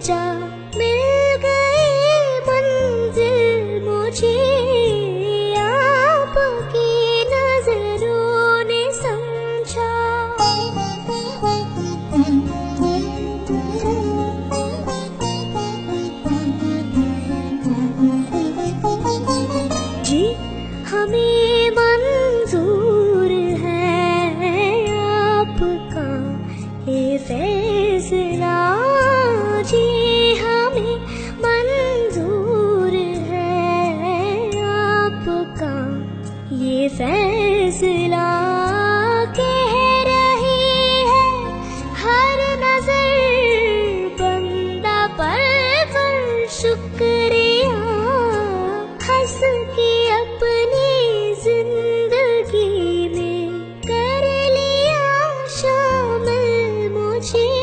सोचा मिल गई मंजिल मुझे। आपकी नज़रों ने समझा। जी, हमें मंजूर है आपका। ये फैसला ये फैसला कह रही है, हर नज़र बंदा पर कर शुक्रिया। हंस के अपनी ज़िंदगी में कर लिया शामिल मुझे।